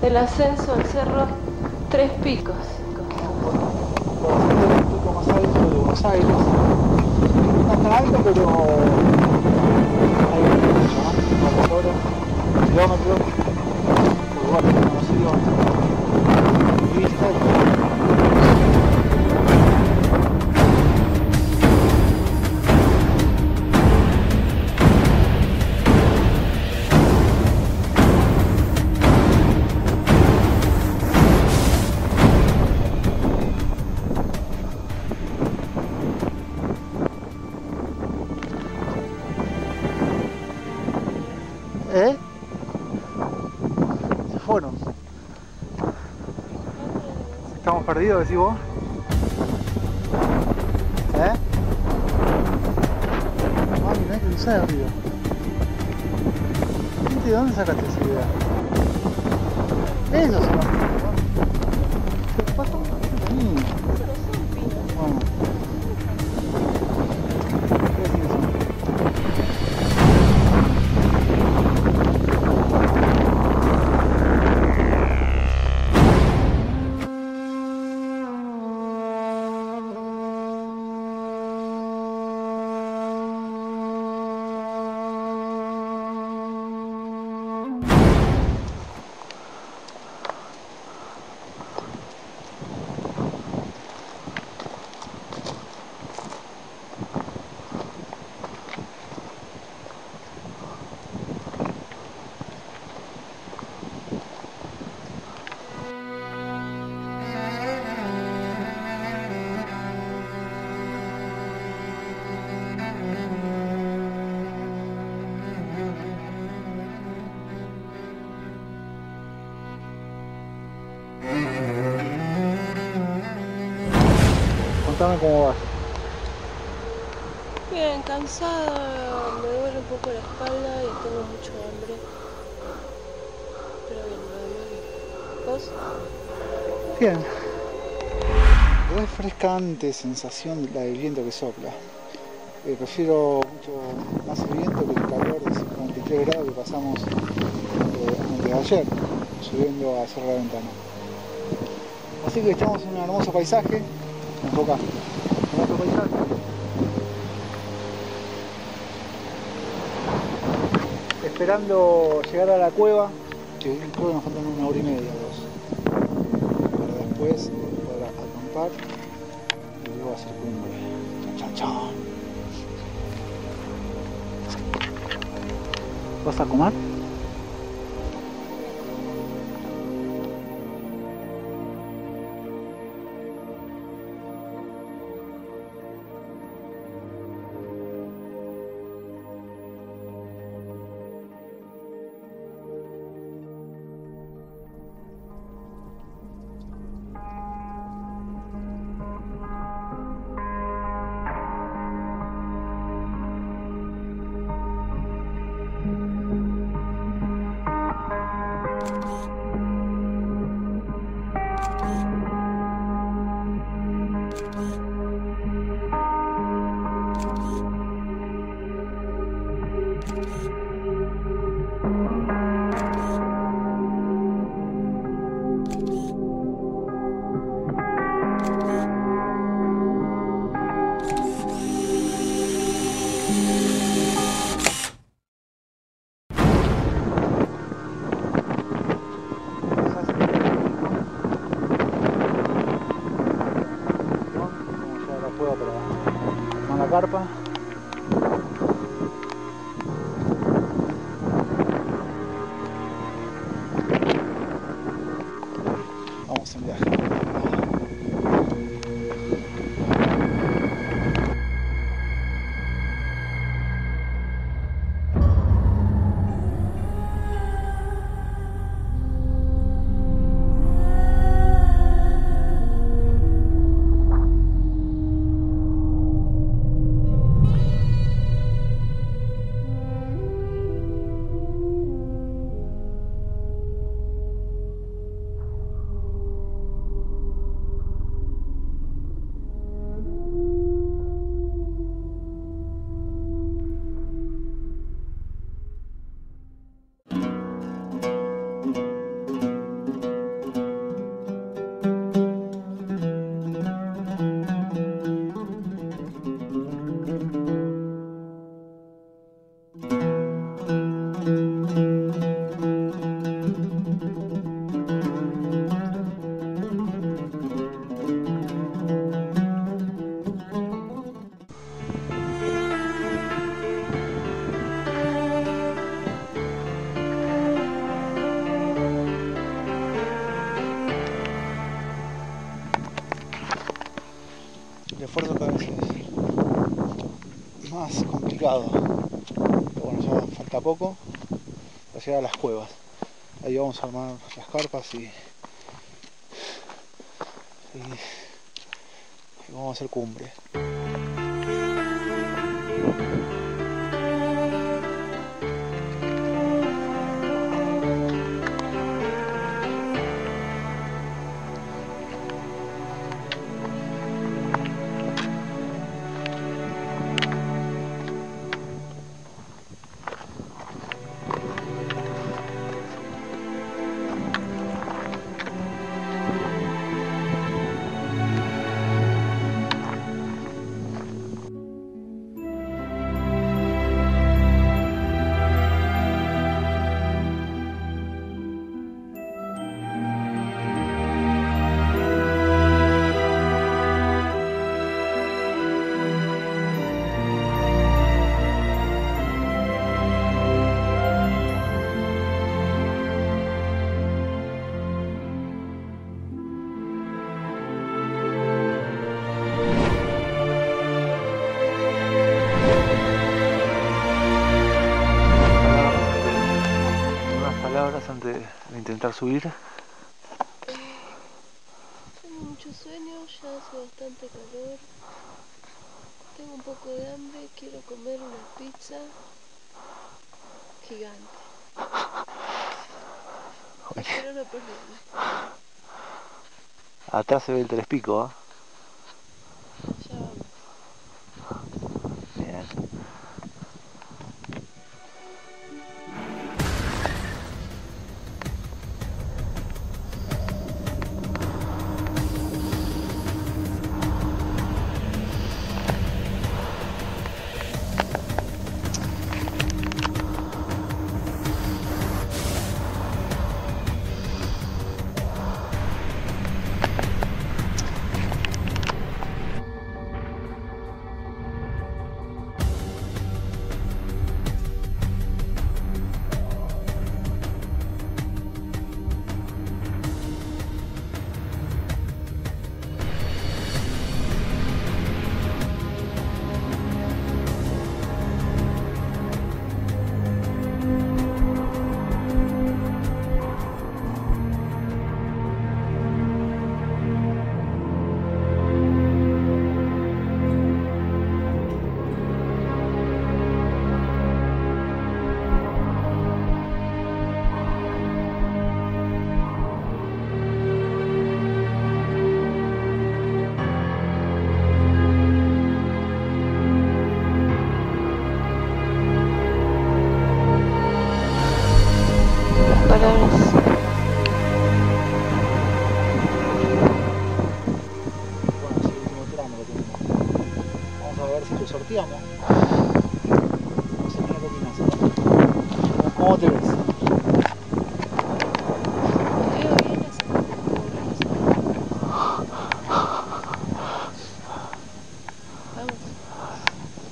del ascenso al cerro Tres Picos. El más alto de Buenos Aires. Alto, pero Perdidos, decís vos. ¿Eh? Ah, mirá que cruzar arriba. Gente, ¿De dónde sacaste esa idea? Esos son los Contame cómo vas. Bien, cansada, me duele un poco la espalda y tengo mucho hambre. Pero bien, me voy bien. ¿Vos? Bien. Refrescante sensación la del viento que sopla. Eh, prefiero mucho más el viento que el calor de 53 grados que pasamos eh, antes de ayer, subiendo a cerrar la ventana. Así que estamos en un hermoso paisaje. Enfoca. Esperando llegar a la cueva, que creo que nos faltan una hora y media dos para después eh, poder acampar y luego hacer cumbre. Chan, chan, chan. ¿Vas a comer? Para llegar a las cuevas. Ahí vamos a armar las carpas y vamos a hacer cumbre. Intentar subir. Tengo mucho sueño, ya hace bastante calor. Tengo un poco de hambre, quiero comer una pizza gigante. Espero no perderme. Atrás se ve el telespico, ¿ah?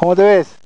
¿Cómo te ves?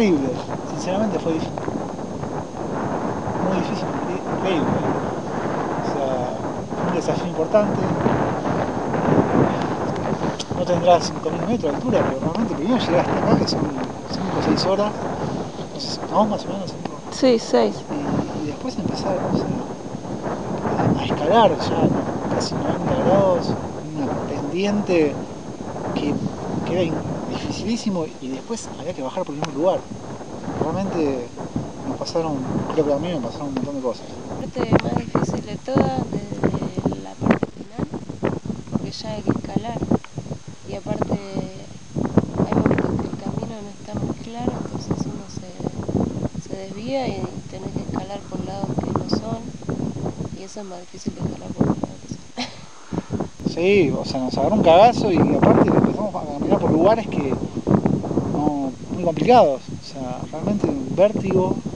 Sea, terrible. Sinceramente fue difícil. Muy difícil, increíble. O sea, un desafío importante. No tendrá 5.000 metros de altura, pero realmente primero llegar hasta acá, que son 5 o 6 horas, no, sé, no más o menos. Sí, 6. Y, y después empezar o sea, a, a escalar ya casi 90 grados, una pendiente que, que era y después había que bajar por el mismo lugar. Realmente nos pasaron, creo que a mí me pasaron un montón de cosas. La parte más difícil de todas, desde la parte final, porque ya hay que escalar. Y aparte, hay momentos que el camino no está muy claro, entonces uno se, se desvía y tenés que escalar por lados que no son. Y eso es más difícil que escalar por lados que son. Sí, o sea, nos agarró un cagazo y aparte empezamos a caminar por lugares que muy complicados. O sea, realmente un vértigo.